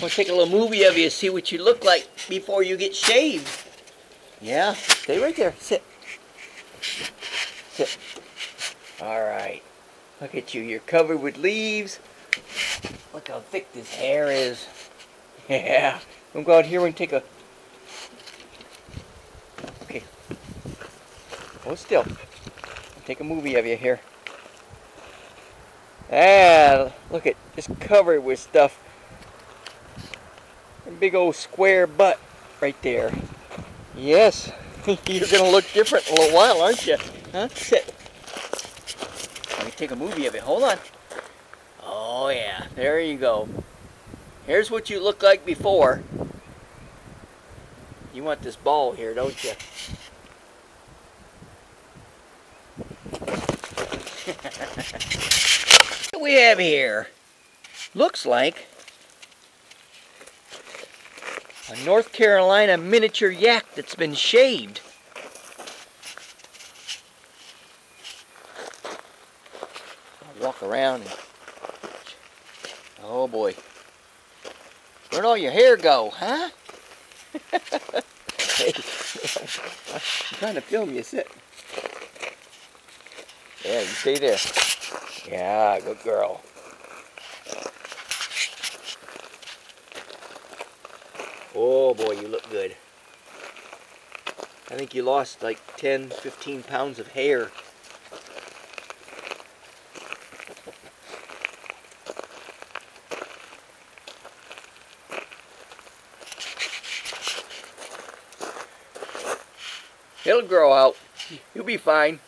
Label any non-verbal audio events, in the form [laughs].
We'll take a little movie of you, see what you look like before you get shaved. Yeah, stay right there. Sit. Sit. All right. Look at you. You're covered with leaves. Look how thick this hair is. [laughs] Yeah. We'll go out here and take a... Okay. Hold still. I'll take a movie of you here. Ah, look at just covered with stuff. Big old square butt right there. Yes, [laughs] you're gonna look different in a little while, aren't you? Huh? Let me take a movie of it. Hold on. Oh yeah, there you go. Here's what you look like before. You want this ball here, don't you? [laughs] what we have here looks like a North Carolina miniature yak that's been shaved. I'll walk around and oh boy. Where'd all your hair go huh? [laughs] Hey. I'm trying to film you sit. Yeah you stay there. Yeah, good girl. Oh boy, you look good. I think you lost like 10, 15 pounds of hair. It'll grow out. You'll be fine.